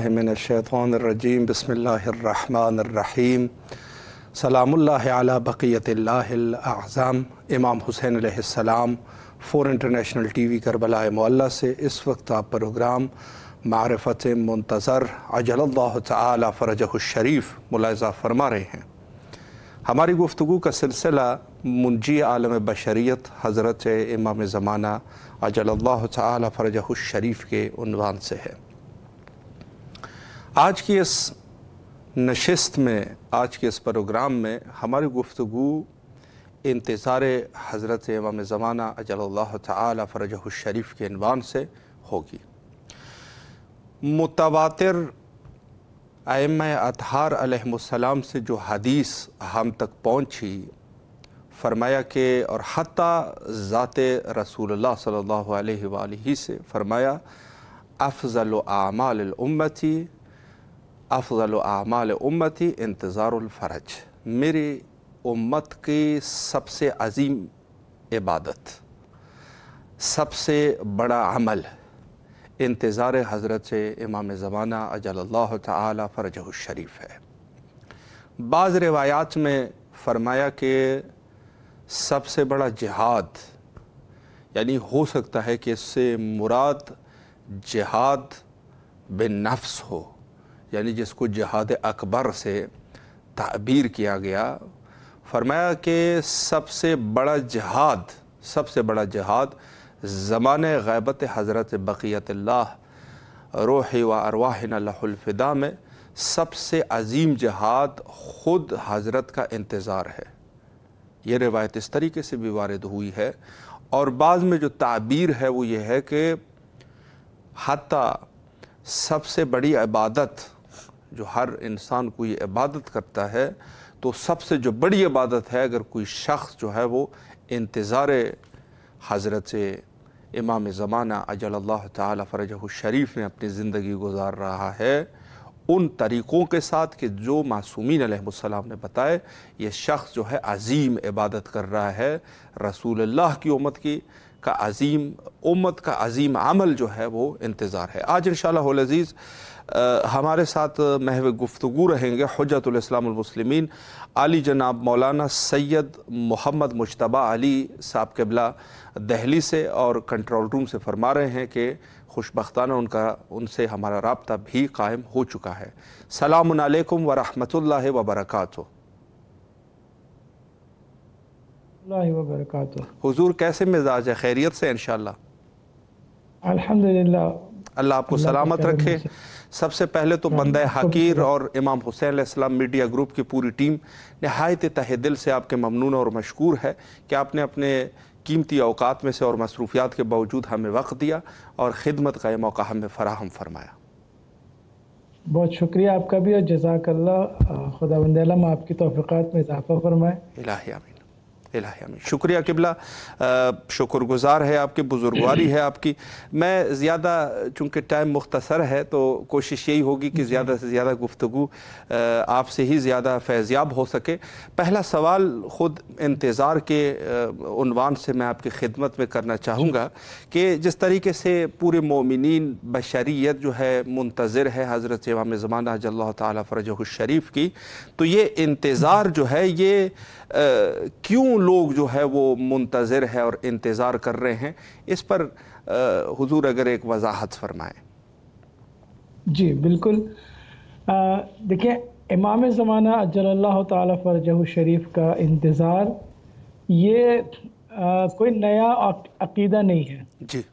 आउज़बिल्लिमिनशैतरजीम बसमीम सलामुल्लाह बक़ीतल्लाज़म इमाम हुसैन सलाम four international T V Karbala मल्ला से इस वक्त आप प्रोग्राम मारफत मंतज़र अजल्ला फ़रजशरीफ मुलाजा फरमा रहे हैं हमारी गुफ्तु का सिलसिला मुंजी आलम बशरीत हज़रत इमाम ज़माना अजल्ला फ़रजशरीफ के उनवान से है आज की इस नशस्त में, आज के इस प्रोग्राम में हमारी गुफ्तु इंतज़ार हज़रत इमाम ज़माना अजल्ला फ़रजशरीफ के इनवान से होगी। मुतवातर आम अतहार अलैहिस्सलाम से जो हदीस हम तक पहुँची, फरमाया कि और हती ज़ात सल्लल्लाहु अलैहि से फरमाया, अफजल आमाल उम्मती अफजल आमाल उम्मती इंतज़ारफ़रज मेरी उम्मत की सबसे अजीम इबादत सबसे बड़ा अमल इंतज़ार हज़रत इमाम ज़माना अजल्ला फ़रजशरीफ है बाज़ रवायात में फ़रमाया कि सबसे बड़ा जिहाद यानी हो सकता है कि इससे मुराद जिहाद बिन नफ्स हो यानी जिसको जहाद अकबर से तबीर किया गया, फरमाया कि सबसे बड़ा जहाद, सबसे बड़ा जहाद ज़मान ग़ैबत हज़रत बक़ीत रोह व अरवाहफ़िदा में सबसे अजीम जहाद ख़ुद हज़रत का इंतज़ार है। ये रिवायत इस तरीके से भी वारद हुई है और बाद में जो ताबीर है वो ये है कि हती सबसे बड़ी इबादत जो हर इंसान कोई इबादत करता है तो सबसे जो बड़ी इबादत है, अगर कोई शख्स जो है वो इंतज़ार हज़रत से इमाम ज़माना अजल्ला फ़रजह शरीफ में अपनी ज़िंदगी गुजार रहा है, उन तरीक़ों के साथ कि जो मासूमीन अलैहिस्सलाम ने बताए, ये शख्स जो है अजीम इबादत कर रहा है रसूल अल्लाह की उम्मत की, का अजीम, उम्मत का अजीम अमल जो है वो इंतज़ार है। आज इन शज़ीज़ हमारे साथ महव गुफ्तु रहेंगे हजतुलस्लामसलिमिन अली जनाब मौलाना सैयद मोहम्मद मुशतबा अली साहब कबला दहली से और कंट्रोल रूम से फरमा रहे हैं कि खुशबख्ताना उनका उनसे हमारा रबता भी कायम हो चुका है। सलामकुम वरहमतुल्लाह वबरकatuh हुजूर कैसे मिजाज है? खैरियत से इन अल्हम्दुलिल्लाह अल्लाह आपको सलामत रखे। सबसे पहले तो बंदा हकीर और इमाम हुसैन इस्लाम मीडिया ग्रुप की पूरी टीम नहायत तह दिल से आपके ममनून और मशहूर है कि आपने अपने कीमती अवकात में से और मसरूफियात के बावजूद हमें वक्त दिया और ख़िदमत का ये मौका हमें फ़राहम फरमाया। बहुत शुक्रिया आपका भी और जजाकल्ला खुदा आपकी तोफ़ात में इजाफ़ा फरमाए। अमीन। शुक्रिया किबला। शुक्रगुजार है आपकी, बुजुर्गवारी है आपकी। मैं ज़्यादा, चूँकि टाइम मुख्तसर है तो कोशिश यही होगी कि ज़्यादा से ज़्यादा गुफ्तु आपसे ही ज़्यादा फैज़याब हो सके। पहला सवाल ख़ुद इंतज़ार के उनवान से मैं आपकी खिदमत में करना चाहूँगा कि जिस तरीके से पूरे मोमिन बशरीत जो है, मुंतज़र है हज़रत इमाम ज़माना जल्ला फ़रज शरीफ की तो ये इंतज़ार जो है, ये क्यों लोग जो है वो मुंतज़र है और इंतज़ार कर रहे हैं इस पर हुजूर अगर एक वजाहत फरमाएँ। जी बिल्कुल। देखिए इमाम ज़माना अजल्ला फ़रजह शरीफ का इंतज़ार ये आ, कोई नया अकीदा नहीं है। जी।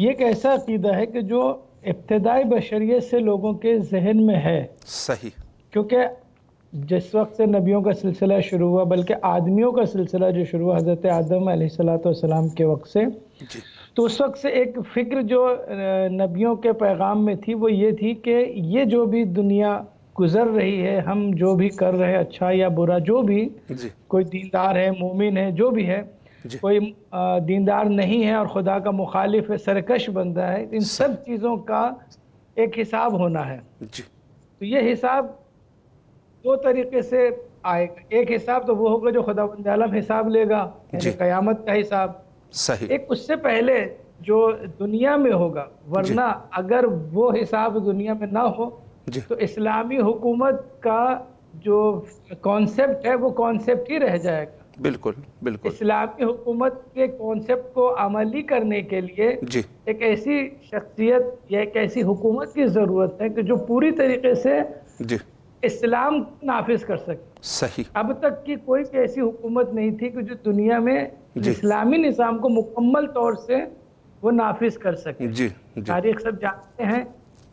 ये एक ऐसा अकीदा है कि जो इब्तदाई बशरीत से लोगों के जहन में है। सही। क्योंकि जिस वक्त से नबियों का सिलसिला शुरू हुआ बल्कि आदमियों का सिलसिला जो शुरू हुआ हज़रत आदम सलाम के वक्त से तो उस वक्त से एक फ़िक्र जो नबियों के पैगाम में थी वो ये थी कि ये जो भी दुनिया गुज़र रही है हम जो भी कर रहे हैं अच्छा या बुरा जो भी कोई दीनदार है मोमिन है जो भी है कोई दीनदार नहीं है और खुदा का मुखालिफ है सरकश बनता है इन सब चीज़ों का एक हिसाब होना है। तो ये हिसाब दो तरीके से आएगा एक हिसाब तो वो होगा जो खुदा आलम हिसाब लेगा क़यामत का हिसाब। सही। एक उससे पहले जो दुनिया में होगा वरना अगर वो हिसाब दुनिया में ना हो तो इस्लामी हुकूमत का जो कॉन्सेप्ट है वो कॉन्सेप्ट ही रह जाएगा। बिल्कुल बिल्कुल। इस्लामी हुकूमत के कॉन्सेप्ट को अमली करने के लिए जी। एक ऐसी शख्सियत या एक ऐसी हुकूमत की ज़रूरत है कि जो पूरी तरीके से जी। इस्लाम नाफिज कर सके। सही। अब तक की कोई भी ऐसी हुकूमत नहीं थी कि जो दुनिया में इस्लामी निज़ाम को मुकम्मल तौर से वो नाफिज कर सके। जी जी। तारीख सब जानते हैं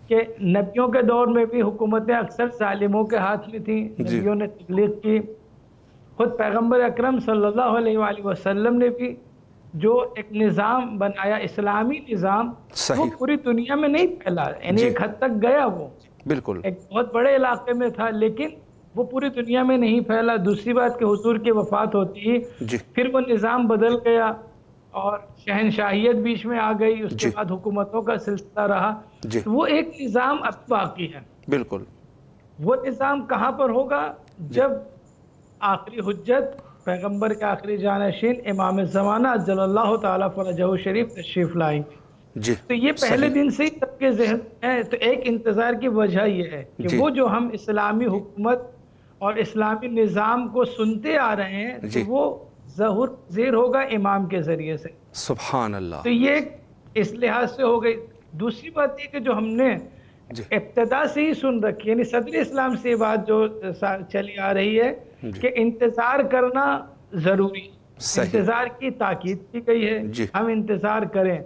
कि नबियों के दौर में भी हुकूमतें अक्सर जालिमों के हाथ में थी। नबियों ने तबलीग की। खुद पैगंबर अक्रम सल्लल्लाहु अलैहि वसल्लम ने भी जो एक निज़ाम बनाया इस्लामी निज़ाम वो पूरी दुनिया में नहीं फैला। यानी एक हद तक गया वो। बिल्कुल। एक बहुत बड़े इलाके में था लेकिन वो पूरी दुनिया में नहीं फैला। दूसरी बात कि हुजूर की वफात होती ही फिर वो निज़ाम बदल गया और शहनशाहियत बीच में आ गई। उसके बाद हुकूमतों का सिलसिला रहा। जी। वो एक निज़ाम अब बाकी है। बिल्कुल। वो निज़ाम कहाँ पर होगा? जब आखिरी हजत पैगंबर के आखिरी जानशीन इमाम ज़माना जल्लल्लाहु ताला फरजहु शरीफ तशरीफ़ लाएँगे जी तो ये पहले दिन से ही सबके जहन है तो एक इंतज़ार की वजह यह है कि वो जो हम इस्लामी हुकूमत और इस्लामी निज़ाम को सुनते आ रहे हैं तो वो जहूर जेर होगा इमाम के ज़रिए से। सुबहान अल्लाह तो ये इस लिहाज से हो गई। दूसरी बात ये कि जो हमने इब्तदा से ही सुन रखी है यानी सदर इस्लाम से बात जो चली आ रही है कि इंतज़ार करना ज़रूरी इंतज़ार की ताकीद की गई है। हम इंतज़ार करें।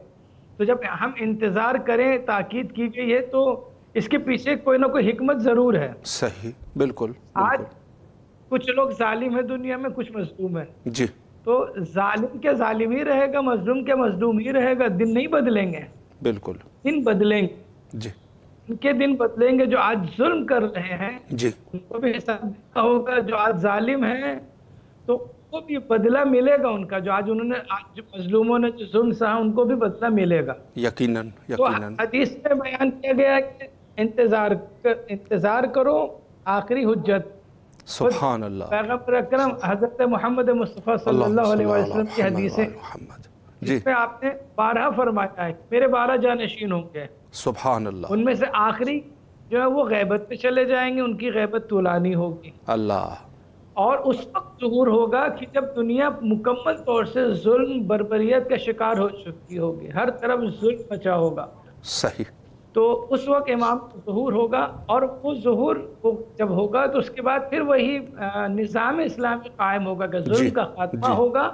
तो जब हम इंतज़ार करें ताकीद की गई है तो इसके पीछे कोई ना कोई हिकमत ज़रूर है। सही बिल्कुल आज कुछ लोग जालिम है दुनिया में कुछ मजलूम है। जी। तो जालिम के जालिम ही रहेगा मजलूम के मजलूम ही रहेगा? दिन नहीं बदलेंगे। बिल्कुल। दिन बदलेंगे। जी। उनके दिन बदलेंगे जो आज जुल्म कर रहे हैं। जी। उनको भी हिसाब होगा जो आज जालिम है तो उनको भी बदला मिलेगा उनका जो आज उन्होंने आज जो मजलूमों ने जो जुल्म सहा उनको भी बदला मिलेगा। यकीनन तो यकीनन। हदीस में बयान किया गया कि इंतज़ार कर, इंतज़ार करो आखिरी सुबहान अल्लाह पैगंबर अकरम हज़रत मोहम्मद मुस्तफ़ा सल्लल्लाहु अलैहि वसल्लम की हदीस। है मोहम्मद जी। जिसमें आपने बारह फरमाया है मेरे बारह जानशीन होंगे। सुबहान अल्लाह उनमें से आखिरी जो है वो गैबत पे चले जाएँगे उनकी गैबत तुलानी होगी। अल्लाह। और उस वक्त जहूर होगा कि जब दुनिया मुकम्मल तौर से जुल्म बरबरीत का शिकार हो चुकी होगी हर तरफ़ जुल्म मचा होगा। सही। तो उस वक्त इमाम जहूर होगा और वो जहूर वो जब होगा तो उसके बाद फिर वही निज़ाम इस्लामी कायम होगा कि जुल्म का खात्मा होगा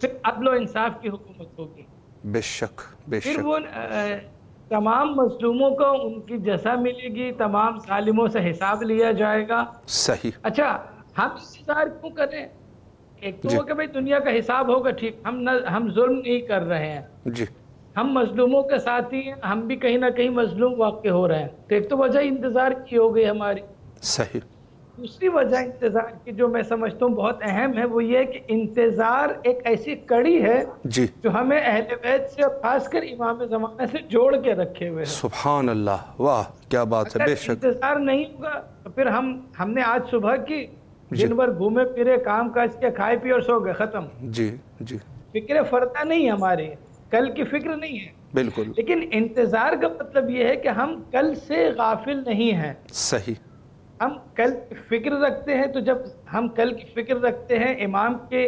फिर अदल इंसाफ की हुकूमत होगी। बेशक फिर वो तमाम मजलूमों को उनकी जजा मिलेगी तमाम सालिमों से हिसाब लिया जाएगा। सही। अच्छा हम इंतज़ार क्यों करें एक तो वो कि भाई दुनिया का हिसाब होगा ठीक। हम न हम जुल्म नहीं कर रहे हैं। जी। हम मजलूमों के साथ ही हैं हम भी कहीं ना कहीं मजलूम वाक़ हो रहे हैं। तो एक तो वजह इंतज़ार की हो गई हमारी। सही। दूसरी वजह इंतज़ार की जो मैं समझता हूँ बहुत अहम है वो ये है कि इंतज़ार एक ऐसी कड़ी है जी। जो हमें अहल बैत से और खासकर इमाम ज़माने से जोड़ के रखे हुए है। सुबहान अल्लाह वाह क्या बात है बेशक। इंतज़ार नहीं होगा तो फिर हम हमने आज सुबह की। दिन भर घूमे फिरे काम काज के खाए पिए और सो गए खत्म। जी जी। फ़िक्र फरता नहीं हमारी। कल की फ़िक्र नहीं है। बिल्कुल। लेकिन इंतज़ार का मतलब ये है कि हम कल से गाफिल नहीं हैं। सही। हम कल की फ़िक्र रखते हैं तो जब हम कल की फ़िक्र रखते हैं इमाम के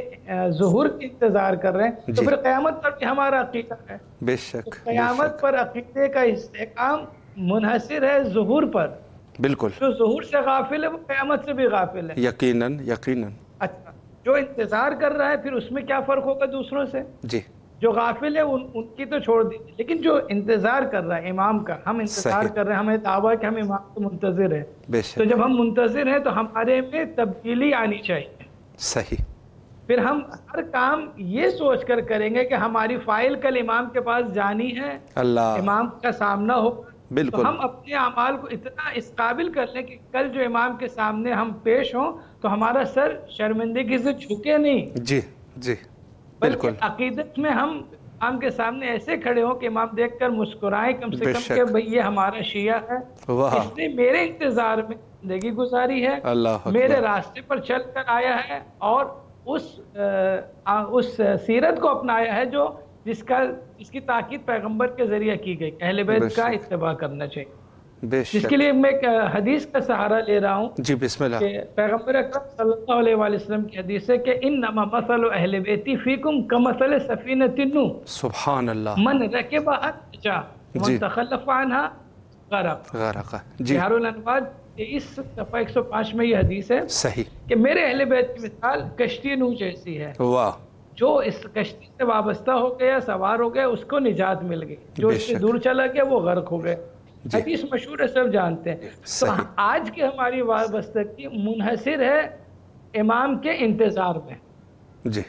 ज़ुहूर की इंतज़ार कर रहे हैं तो फिर क्यामत पर भी हमारा अकीदा है। बेशक तो क़यामत पर अकीदे का इस्तेकाम मुनहसर है ज़ुहूर पर। बिल्कुल। जो ज़ुहूर से गाफिल है वो क़यामत से भी गाफिल है। यकीनन यकीनन। अच्छा जो इंतज़ार कर रहा है फिर उसमें क्या फ़र्क होगा दूसरों से? जी। जो गाफिल है उन, उनकी तो छोड़ दीजिए लेकिन जो इंतज़ार कर रहा है इमाम का हम इंतज़ार कर रहे हैं हमें दावा है कि हम इमाम को मुंतजर है। तो जब हम मुंतजर हैं तो हमारे में तब्दीली आनी चाहिए। सही। फिर हम हर काम ये सोच कर करेंगे कि हमारी फ़ाइल कल इमाम के पास जानी है। अल्लाह। इमाम का सामना हो तो हम अपने अमाल को इतना इस काबिल कर लें कि कल जो इमाम के सामने हम पेश हों तो हमारा सर शर्मिंदगी से झुके नहीं। जी जी बिल्कुल। अकीदत में हम इमाम के सामने ऐसे खड़े हों कि इमाम देखकर मुस्कुराएँ कम से कम। कि भाई ये हमारा शिया है। इसने मेरे इंतज़ार में ज़िंदगी गुजारी है। अल्लाह मेरे रास्ते पर चल कर आया है और उस आ, उस सीरत को अपनाया है जो जिसका इसकी ताकीद पैगंबर के ज़रिए की गई। अहल बैत का इत्तेबा करना चाहिए। जिसके लिए मैं एक हदीस का सहारा ले रहा हूँ जी बिस्मिल्लाह। कि पैगंबर अकरम सल्लल्लाहु अलैहि वसल्लम की हदीस है कि इन नमा मसल अहल बैती फीकुम कमसल सफीन तिन्नु सुभान अल्लाह मन रकेबा अच्छा जी। तखल्लफ अनहा गरक गरक़ जी। बिहारुल अनवार इस सफ़ा 105 में ये हदीस है सही। कि मेरे अहले बैत की मिसाल कश्ती नूह जैसी है। वाह। जो इस कश्ती से वाबस्ता हो गया सवार हो गया उसको निजात मिल गई। जो इससे दूर चला गया वो गर्क हो गए। हदीस मशहूर है सब जानते हैं। तो आज की हमारी वाबस्तगी मुनहसर है इमाम के इंतज़ार में। जी।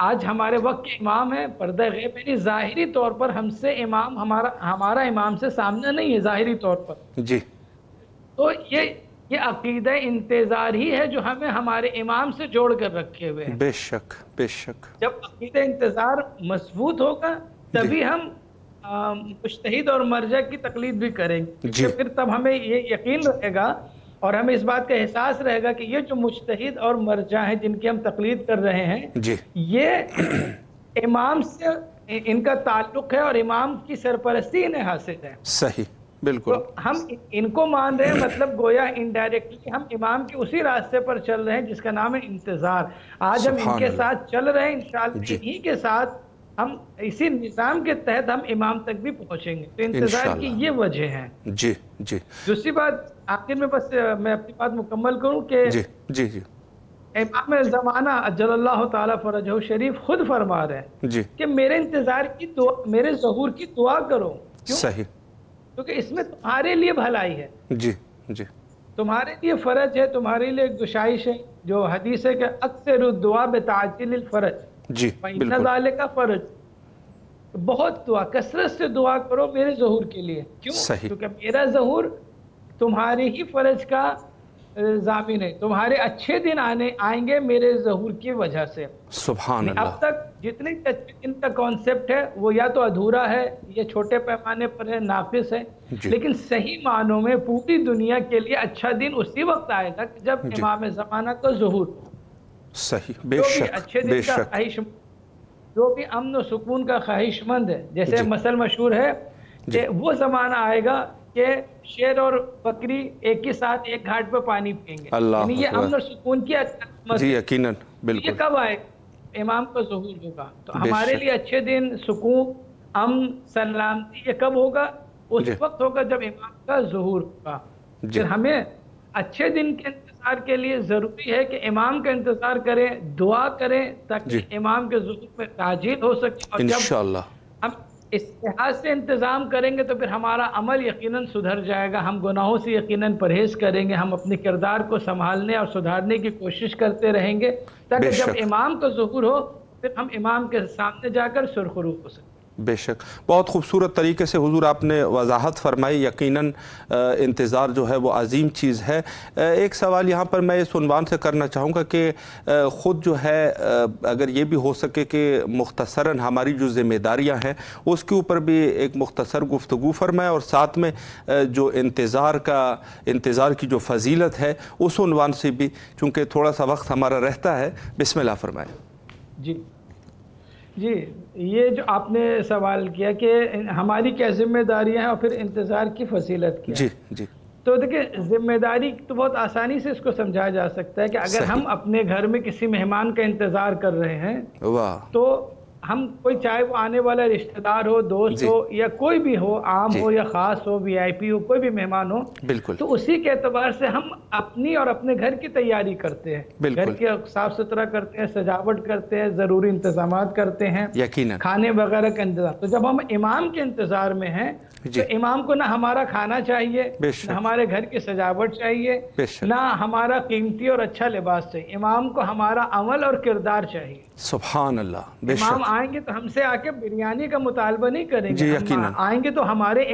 आज हमारे वक्त के इमाम है पर्दा गैब यानी ज़ाहिरी तौर पर हमसे इमाम हमारा हमारा इमाम से सामने नहीं है ज़ाहिरी तौर पर। जी। तो ये ये अकीदा इंतज़ार ही है जो हमें हमारे इमाम से जोड़ कर रखे हुए हैं। बेशक बेशक। जब अकीदा इंतज़ार मज़बूत होगा तभी हम मुश्तहिद और मर्जा की तकलीद भी करेंगे। तो फिर तब हमें ये यकीन रहेगा और हमें इस बात का एहसास रहेगा कि ये जो मुश्तहिद और मर्जा हैं जिनकी हम तकलीद कर रहे हैं ये इमाम से इनका ताल्लुक है और इमाम की सरपरस्ती इन्हें हासिल है। सही। तो बिल्कुल हम इनको मान रहे हैं मतलब गोया इनडायरेक्टली हम इमाम के उसी रास्ते पर चल रहे हैं जिसका नाम है इंतज़ार। आज हम इनके साथ चल रहे हैं इंशाल्लाह जी। इन्हीं के साथ हम इसी निज़ाम के तहत हम इमाम तक भी पहुँचेंगे। तो इंतज़ार की ये वजह है। जी जी। दूसरी बात आखिर में बस मैं अपनी बात मुकम्मल करूँ कि जी जी जी। इमाम ज़माना अजल्लाह ताला फरजहु शरीफ खुद फरमा रहे हैं कि मेरे इंतज़ार की दुआ मेरे जहूर की दुआ करो। क्यों? सही। क्योंकि इसमें तुम्हारे लिए भलाई है। जी जी। तुम्हारे लिए फ़र्ज़ है तुम्हारे लिए एक गुशाइश है जो हदीस है कि अक्सर दुआ बेताजिल फ़र्ज़। जी का फ़र्ज़। बहुत दुआ कसरत से दुआ करो मेरे जहूर के लिए। क्यों? सही। क्योंकि मेरा जहूर तुम्हारे ही फ़र्ज़ का जामिन है। तुम्हारे अच्छे दिन आने आएँगे मेरे जहूर की वजह से। सुबह अब तक जितने अच्छे दिन का कॉन्सेप्ट है वो या तो अधूरा है ये छोटे पैमाने पर है नाफिस है। लेकिन सही मानों में पूरी दुनिया के लिए अच्छा दिन उसी वक्त आएगा कि जब इमाम जमाना का जहूर सही जो भी बेशक अच्छे दिन का ख्वाहिश जो भी अमन और सुकून का ख्वाहिशमंद है जैसे मसल मशहूर है कि वो जमाना आएगा कि शेर और बकरी एक ही साथ एक घाट पर पानी पियेंगे। ये अमन और सुकून की जी ये बिल्कुल। कब आए इमाम का जहूर होगा। तो हमारे लिए अच्छे दिन सुकून अम सलामती ये कब होगा? उस वक्त होगा जब इमाम का जहूर होगा। फिर हमें अच्छे दिन के इंतज़ार के लिए ज़रूरी है कि इमाम का इंतज़ार करें दुआ करें ताकि इमाम के जहूर में ताजील हो सके। और जब इस लिहाज से इंतज़ाम करेंगे तो फिर हमारा अमल यकीनन सुधर जाएगा। हम गुनाहों से यकीनन परहेज करेंगे। हम अपने किरदार को संभालने और सुधारने की कोशिश करते रहेंगे। ताकि जब इमाम का ज़हूर हो फिर हम इमाम के सामने जाकर सुरखरू हो सकें। बेशक। बहुत खूबसूरत तरीके से हुजूर आपने वजाहत फरमाई, यकीनन इंतज़ार जो है वो अजीम चीज़ है। एक सवाल यहाँ पर मैं इस उनवान से करना चाहूँगा कि ख़ुद जो है अगर ये भी हो सके कि मुख्तसरा हमारी जो ज़िम्मेदारियाँ हैं, उसके ऊपर भी एक मुख्तसर गुफ्तु फरमाएँ और साथ में जो इंतज़ार का, इंतज़ार की जो फजीलत है, उस उनवान से भी, चूँकि थोड़ा सा वक्त हमारा रहता है, बिस्मिल्लाह फरमाएँ। जी। जी ये जो आपने सवाल किया कि हमारी क्या जिम्मेदारियाँ हैं और फिर इंतज़ार की फसीलत की जी जी। तो देखिए ज़िम्मेदारी तो बहुत आसानी से इसको समझाया जा सकता है कि अगर हम अपने घर में किसी मेहमान का इंतज़ार कर रहे हैं वाह। तो हम कोई चाहे वो आने वाला रिश्तेदार हो दोस्त हो या कोई भी हो आम हो या खास हो वीआईपी हो कोई भी मेहमान हो बिल्कुल। तो उसी के एतबार से हम अपनी और अपने घर की तैयारी करते हैं। घर की साफ़ सुथरा करते हैं सजावट करते हैं ज़रूरी इंतज़ाम करते हैं यकीन खाने वगैरह का इंतज़ाम तो जब हम इमाम के इंतज़ार में हैं। तो इमाम को ना हमारा खाना चाहिए ना हमारे घर की सजावट चाहिए। ना हमारा कीमती और अच्छा लिबास चाहिए। इमाम को हमारा अमल और किरदार चाहिए। सुभान अल्लाह इमाम आएँगे तो हमसे आके बिरयानी का मुतालबा नहीं करेंगे। आएँगे तो हमारे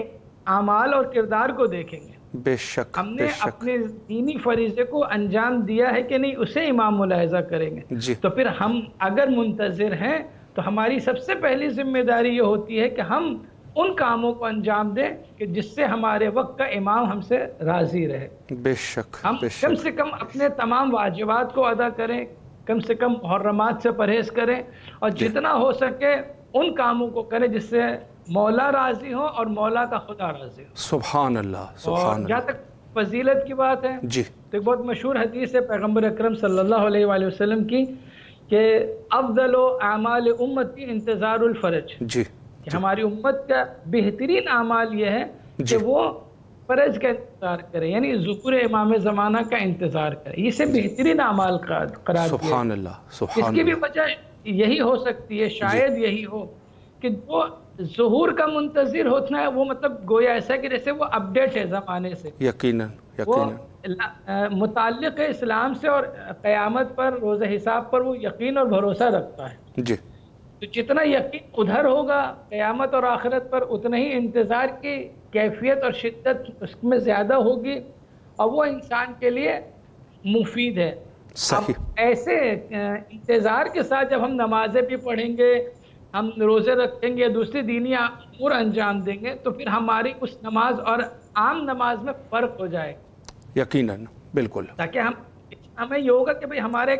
अमाल और किरदार को देखेंगे। बेशक हमने बेशक। अपने दीनी फरीजे को अंजाम दिया है कि नहीं उसे इमाम मुलायजा करेंगे। तो फिर हम अगर मुंतजर हैं तो हमारी सबसे पहली ज़िम्मेदारी ये होती है कि हम उन कामों को अंजाम दें कि जिससे हमारे वक्त का इमाम हमसे राज़ी रहे। बेशक हम बेशक। कम से कम अपने तमाम वाजिबात को अदा करें कम से कम मुहर्रमात से परहेज करें और जितना हो सके उन कामों को करें जिससे मौला राज़ी हो और मौला का खुदा राज़ी हो। सुबहान अल्लाह जहाँ तक फजीलत की बात है जी। तो एक बहुत मशहूर हदीस है पैगंबर अक्रम सल्लल्लाहु अलैहि वसल्लम की कि अफजल आमाल उम्मत की इंतज़ारफरज जी। कि हमारी उम्मत का बेहतरीन अमाल यह है कि वो फ़र्ज़ का इंतज़ार करे यानी ज़ुकुर इमाम ज़माना का इंतज़ार करें। इसे बेहतरीन अमाल करार सुबहान अल्लाह इसकी भी वजह यही हो सकती है शायद यही हो कि जो जहूर का मुंतजर होता है वो मतलब गोया ऐसा कि जैसे वो अपडेट है ज़माने से। यकीनन यकीनन। मुतल इस्लाम से और क़यामत पर रोज़ हिसाब पर वो यकीन और भरोसा रखता है। जी। तो जितना यकीन उधर होगा क़यामत और आखिरत पर उतना ही इंतज़ार की कैफियत और शिद्दत उसमें ज़्यादा होगी और वो इंसान के लिए मुफीद है। सही। ऐसे इंतज़ार के साथ जब हम नमाजें भी पढ़ेंगे हम रोज़े रखेंगे दूसरी दीनी अमूर अंजाम देंगे तो फिर हमारी उस नमाज़ और आम नमाज़ में फ़र्क हो जाए यकीनन बिल्कुल। ताकि हम हमें ये होगा कि भाई हमारे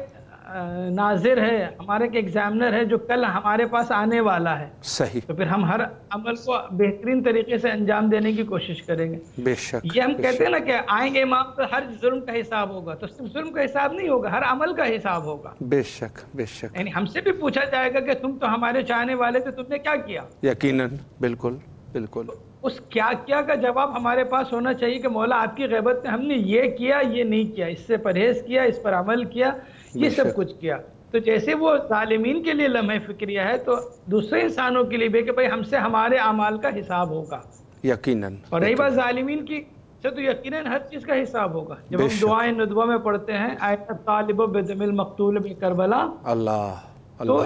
नाजिर है हमारे एक एग्जामिनर है जो कल हमारे पास आने वाला है। सही। तो फिर हम हर अमल को बेहतरीन तरीके से अंजाम देने की कोशिश करेंगे। बेशक ये हम कहते हैं ना कि आएँगे इमाम तो हर जुल्म का हिसाब होगा तो सिर्फ़ जुल्म का हिसाब नहीं होगा हर अमल का हिसाब होगा। बेशक बेशक। यानी हमसे भी पूछा जाएगा कि तुम तो हमारे चाहने वाले थे तुमने क्या किया? यकीन बिल्कुल बिल्कुल। उस क्या क्या का जवाब हमारे पास होना चाहिए कि मौला आपकी गैबत में हमने ये किया ये नहीं किया इससे परहेज किया इस पर अमल किया ये सब कुछ किया। तो जैसे वो ालिमीन के लिए लम्हे फिक्रिया है तो दूसरे इंसानों के लिए भी कि भाई हमसे हमारे अमाल का हिसाब होगा। यकीनन और रही बात ालिमीन की से तो यकीनन हर चीज़ का हिसाब होगा। जब हम दुआएँ नदवा में पढ़ते हैं आयत तालिब बेदमिल मकतूल करबला अल्लाह तो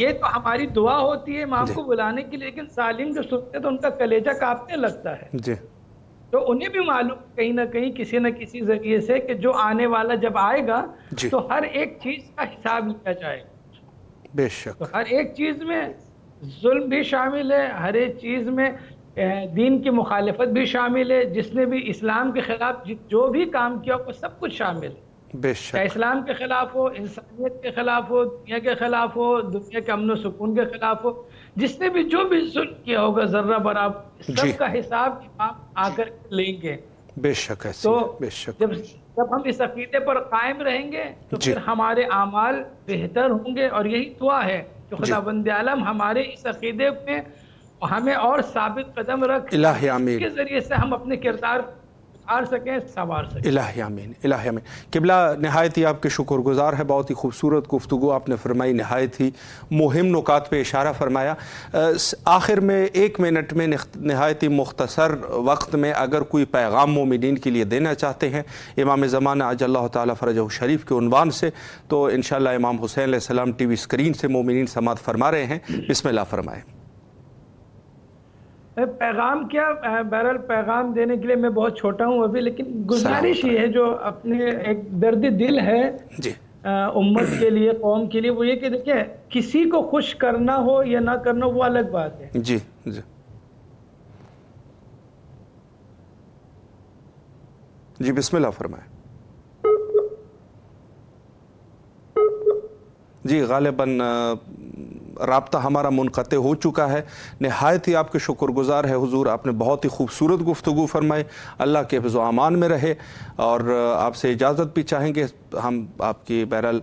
ये तो हमारी दुआ होती है इमाम को बुलाने के लिए लेकिन सालिम जो सुनते हैं तो उनका कलेजा कांपने लगता है। जी। तो उन्हें भी मालूम कहीं ना कहीं किसी न किसी ज़रिए से कि जो आने वाला जब आएगा तो हर एक चीज़ का हिसाब लिया जाएगा। बेशक। तो हर एक चीज़ में जुल्म भी शामिल है हर एक चीज़ में दीन की मुखालफत भी शामिल है जिसने भी इस्लाम के खिलाफ जो भी काम किया वो सब कुछ शामिल है। चाहे इस्लाम के खिलाफ हो इंसानियत के खिलाफ हो दुनिया के खिलाफ हो दुनिया के अमन सुकून के खिलाफ हो जिसने भी जो भी जुल्म किया होगा जर्रा बराबर सबका हिसाब इमाम आकर लेंगे। बेशक है तो बेशक। जब जब हम इस अकीदे पर कायम रहेंगे तो फिर हमारे अमाल बेहतर होंगे और यही दुआ है कि खुदा बंद आलम हमारे इस अकीदे में हमें और साबित कदम रख। के ज़रिए से हम अपने किरदार हार सकें संवार सकें। इलामीन इलामीन किबला नहायत ही आपके शुक्रगुजार है, बहुत ही खूबसूरत गुफ्तु आपने फरमाई, नहायत ही मुहिम नुकात पे इशारा फरमाया। आखिर में एक मिनट में नहायत ही मुख्तसर वक्त में अगर कोई पैगाम मोमिन के लिए देना चाहते हैं, इमाम ज़माना अज अल्लाह फ़रज शरीफ के उनवान से तो इन इमाम हुसैन टी वी स्क्रीन से मोमिन समात फरमा रहे हैं। बिस्मिल्लाह फरमाएँ। पैगाम क्या बहरहाल पैगाम देने के लिए मैं बहुत छोटा हूँ अभी लेकिन गुजारिश ही है जो अपने एक दर्द दिल है जी। उम्मत के लिए कौम के लिए वो ये कि देखिए किसी को खुश करना हो या ना करना वो अलग बात है। जी जी। जी बिस्मिल्लाह फरमाए। जी गालिबन रबता हमारा मुनक़ हो चुका है। नहायत ही आपके शुक्रगुजार है। हजूर, आपने बहुत ही खूबसूरत गुफ्तु फरमाई। अल्लाह के हिफ्ज़ अमान में रहे और आपसे इजाज़त भी चाहेंगे। हम आपकी बहरहाल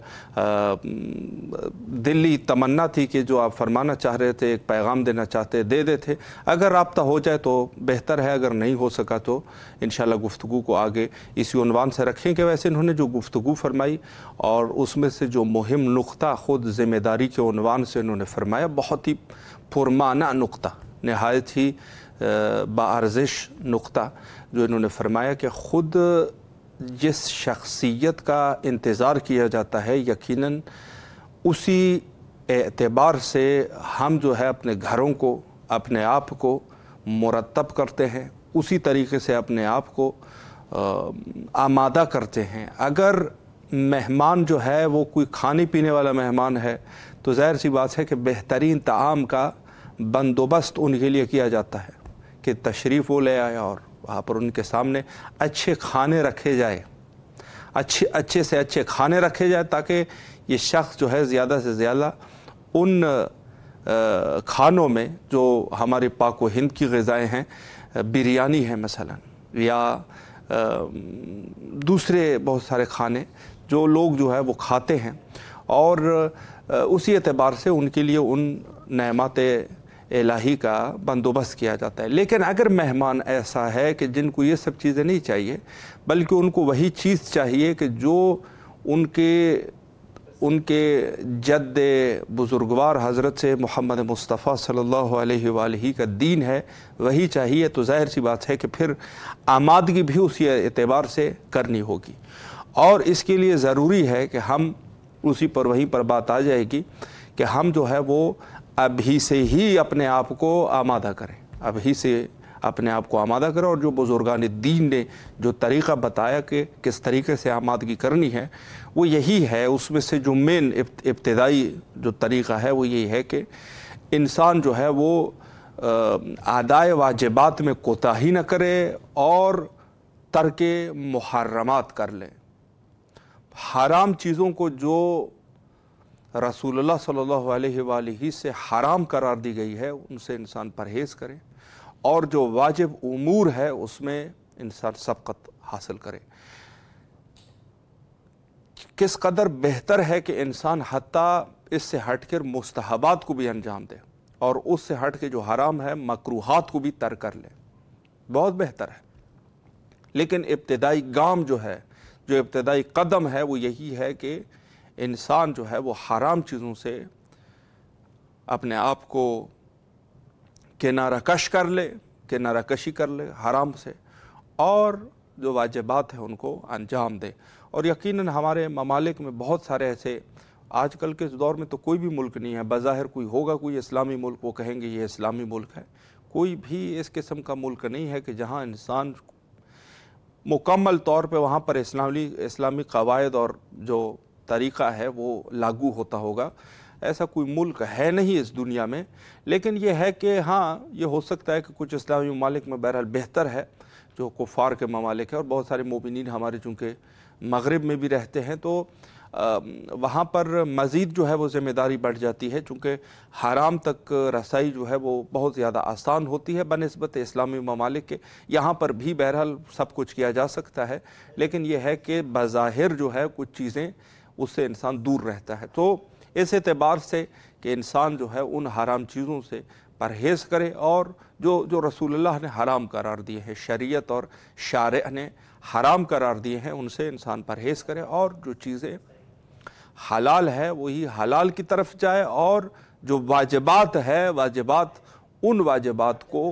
दिल्ली तमन्ना थी कि जो आप फरमाना चाह रहे थे, एक पैगाम देना चाहते, दे देते। अगर रबता हो जाए तो बेहतर है, अगर नहीं हो सका तो इन गुफ्तु को आगे इसी उनवान से रखेंगे वैसे इन्होंने जो गुफ्तु फरमाई और उसमें से जो मुहिम नुकता, ख़ुद ज़िम्मेदारी के उनवान से इन्होंने फरमाया, बहुत ही पुरमाना नुकता, नहायत ही बारजिश नुकता जो इन्होंने फरमाया कि ख़ुद जिस शख्सियत का इंतज़ार किया जाता है यकीनन उसी एतबार से हम जो है अपने घरों को, अपने आप को मुरतब करते हैं। उसी तरीके से अपने आप को आमादा करते हैं। अगर मेहमान जो है वो कोई खाने पीने वाला मेहमान है तो ज़ाहिर सी बात है कि बेहतरीन ताम का बंदोबस्त उनके लिए किया जाता है कि तशरीफ़ वो ले आए और वहाँ पर उनके सामने अच्छे खाने रखे जाए। अच्छे अच्छे से अच्छे खाने रखे जाए ताकि ये शख्स जो है ज़्यादा से ज़्यादा उन खानों में जो हमारे पाक व हिंद की गज़ाएँ हैं, बिरयानी है मसलन, या दूसरे बहुत सारे खाने जो लोग जो है वो खाते हैं और उसी एतबार से उनके लिए उन नमत इलाही का बंदोबस्त किया जाता है। लेकिन अगर मेहमान ऐसा है कि जिनको ये सब चीज़ें नहीं चाहिए, बल्कि उनको वही चीज़ चाहिए कि जो उनके उनके जद बुज़ुर्गवार हज़रत से मोहम्मद मुस्तफ़ा सल्लल्लाहु अलैहि का दीन है, वही चाहिए तो ज़ाहिर सी बात है कि फिर आमादगी भी उसी एतबार से करनी होगी। और इसके लिए ज़रूरी है कि हम उसी पर, वहीं पर बात आ जाएगी कि हम जो है वो अभी से ही अपने आप को आमादा करें। अभी से अपने आप को आमादा करें और जो बुज़ुर्गान दीन ने जो तरीक़ा बताया कि किस तरीके से आमादगी करनी है, वो यही है। उसमें से जो मेन इब्तदाई जो तरीक़ा है, वो यही है कि इंसान जो है वो आदाय वाजबात में कोताही न करे और तर्क मुहर्रमात कर ले। हराम चीज़ों को जो रसूलुल्लाह सल्लल्लाहु अलैहि से हराम करार दी गई है, उनसे इंसान परहेज़ करे और जो वाजिब उमूर है, उसमें इंसान सबकत हासिल करे। किस कदर बेहतर है कि इंसान हती इससे हट कर मुस्तहबात को भी अंजाम दे और उससे हट के जो हराम है, मकरूहात को भी तर कर ले। बहुत बेहतर है। लेकिन इब्तदाई गाम जो है, जो इब्तदाई कदम है, वो यही है कि इंसान जो है वो हराम चीज़ों से अपने आप को किनारा कश कर ले किनारा कशी कर ले, हराम से, और जो वाजबात है उनको अंजाम दे। और यकीनन हमारे ममालिक में बहुत सारे ऐसे, आजकल के इस दौर में तो कोई भी मुल्क नहीं है। बज़ाहिर कोई होगा, कोई इस्लामी मुल्क, वो कहेंगे ये इस्लामी मुल्क है। कोई भी इस किस्म का मुल्क नहीं है कि जहाँ इंसान मुकम्मल तौर पे वहाँ पर इस्लामी इस्लामी कवायद और जो तरीक़ा है, वो लागू होता होगा। ऐसा कोई मुल्क है नहीं इस दुनिया में, लेकिन ये है कि हाँ ये हो सकता है कि कुछ इस्लामी ममालिक में बहरहाल बेहतर है, जो कुफ़ार के ममालिक है और बहुत सारे मोमिन हमारे चूँकि मगरब में भी रहते हैं। तो वहाँ पर मज़ीद जो है वो ज़िम्मेदारी बढ़ जाती है, चूँकि हराम तक रसाई जो है वो बहुत ज़्यादा आसान होती है बनस्बत इस्लामी ममालिक के। यहाँ पर भी बहरहाल सब कुछ किया जा सकता है, लेकिन यह है कि बज़ाहिर जो है कुछ चीज़ें उससे इंसान दूर रहता है। तो इस एतबार से कि इंसान जो है उन हराम चीज़ों से परहेज़ करे और जो जो रसूलुल्लाह ने हराम करार दिए हैं, शरीयत और शार ने हराम करार दिए हैं, उनसे इंसान परहेज़ करे और जो चीज़ें हलाल है, वही हलाल की तरफ़ जाए और जो वाजबात है, वाजबात, उन वाजबात को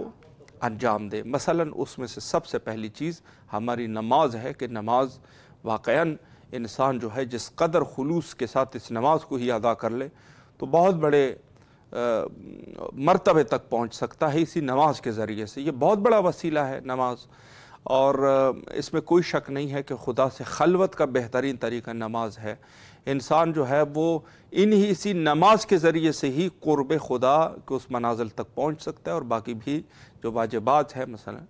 अंजाम दे। मसलन उसमें से सबसे पहली चीज़ हमारी नमाज़ है कि नमाज़ वाक़ इंसान जो है जिस कदर खलूस के साथ इस नमाज़ को ही अदा कर ले तो बहुत बड़े मरतबे तक पहुँच सकता है इसी नमाज़ के ज़रिए से। ये बहुत बड़ा वसीला है नमाज़। और इसमें कोई शक नहीं है कि खुदा से खलवत का बेहतरीन तरीका नमाज़ है। इंसान जो है वो इन ही इसी नमाज़ के ज़रिए से ही क़ुरब खुदा के उस मनाजिल तक पहुँच सकता है। और बाकी भी जो वाजबात है मसला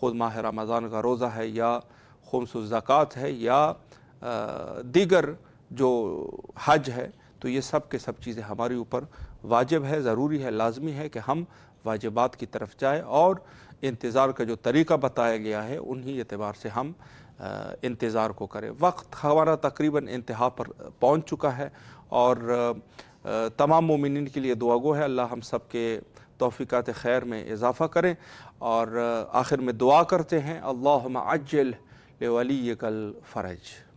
ख़ुद माह रमज़ान का रोज़ा है या खुमस ज़क़़त है या दीगर जो हज है तो ये सब के सब चीज़ें हमारे ऊपर वाजिब है, ज़रूरी है, लाजमी है कि हम वाजिबात की तरफ़ जाए और इंतज़ार का जो तरीक़ा बताया गया है, उन्हीं एतबार से हम इंतज़ार को करें। वक्त हमारा तकरीबन इंतहा पर पहुँच चुका है और तमाम मोमिन के लिए दुआ गो है, अल्लाह हम सब के तोफ़ीक़ात खैर में इजाफ़ा करें और आखिर में दुआ करते हैं अल्लाह अज्जल वली कल फ़रज।